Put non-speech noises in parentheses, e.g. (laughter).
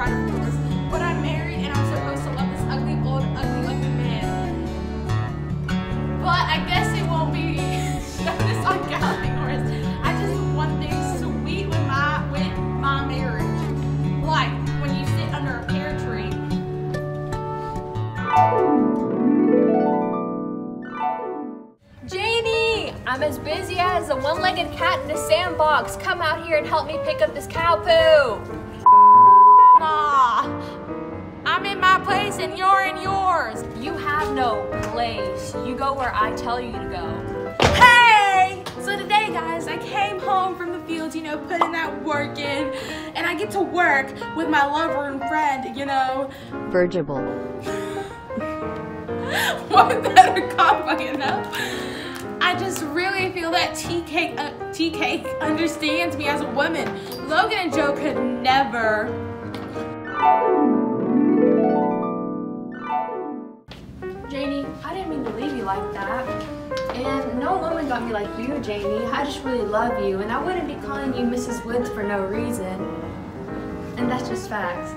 obtain this breakfast. But I'm married and I'm supposed to love this ugly, old, ugly, ugly man. But I guess it won't be noticed on Galloping Horse. I just want things sweet with my with my marriage. Like when you sit under a pear tree. Janie, I'm as busy as a one-legged cat in a sandbox. Come out here and help me pick up this cow poo. Place and you're in yours. You have no place. You go where I tell you to go. Hey! So today, guys, I came home from the fields, you know, putting that work in, and I get to work with my lover and friend, you know. Vergible. (laughs) What better combo, you know? I just really feel that Tea Cake, uh, understands me as a woman. Logan and Joe could never. I didn't mean to leave you like that. And no woman got me like you, Janie. I just really love you, and I wouldn't be calling you Mrs. Woods for no reason. And that's just facts.